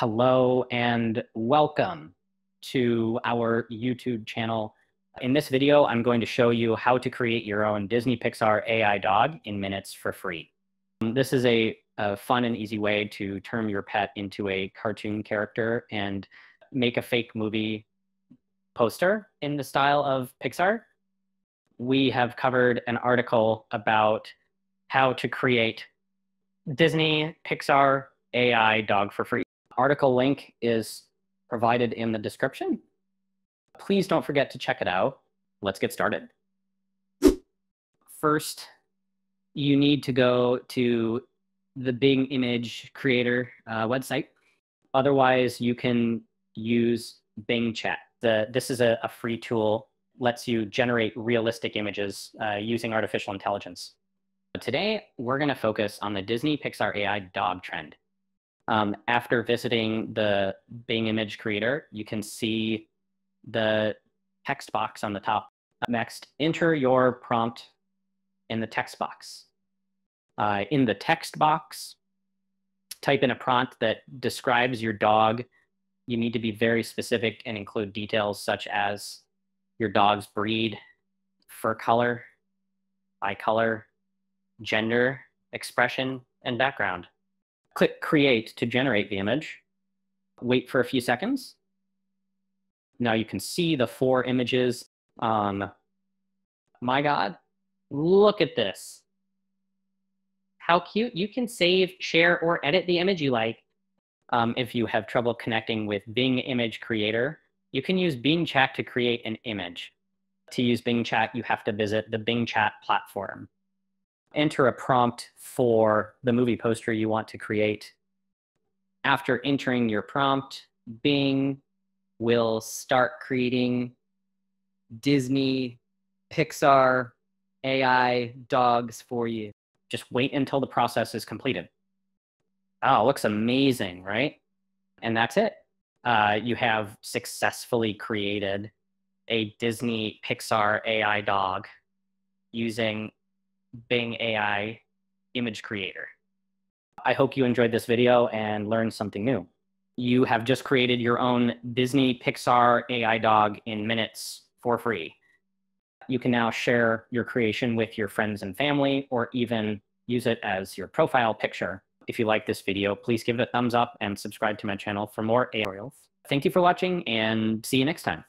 Hello and welcome to our YouTube channel. In this video, I'm going to show you how to create your own Disney Pixar AI dog in minutes for free. This is a, a fun and easy way to turn your pet into a cartoon character and make a fake movie poster in the style of Pixar. We have covered an article about how to create Disney Pixar AI dog for free article link is provided in the description. Please don't forget to check it out. Let's get started. First, you need to go to the Bing Image Creator uh, website. Otherwise, you can use Bing Chat. The, this is a, a free tool, lets you generate realistic images uh, using artificial intelligence. But today, we're going to focus on the Disney Pixar AI dog trend. Um, after visiting the Bing image creator, you can see the text box on the top. Next, enter your prompt in the text box. Uh, in the text box, type in a prompt that describes your dog. You need to be very specific and include details such as your dog's breed, fur color, eye color, gender, expression, and background. Click Create to generate the image. Wait for a few seconds. Now you can see the four images. Um, my God, look at this. How cute. You can save, share, or edit the image you like. Um, if you have trouble connecting with Bing Image Creator, you can use Bing Chat to create an image. To use Bing Chat, you have to visit the Bing Chat platform enter a prompt for the movie poster you want to create. After entering your prompt, Bing will start creating Disney, Pixar, AI dogs for you. Just wait until the process is completed. Oh, looks amazing, right? And that's it. Uh, you have successfully created a Disney Pixar AI dog using Bing AI image creator. I hope you enjoyed this video and learned something new. You have just created your own Disney Pixar AI dog in minutes for free. You can now share your creation with your friends and family or even use it as your profile picture. If you like this video, please give it a thumbs up and subscribe to my channel for more AI tutorials. Thank you for watching and see you next time.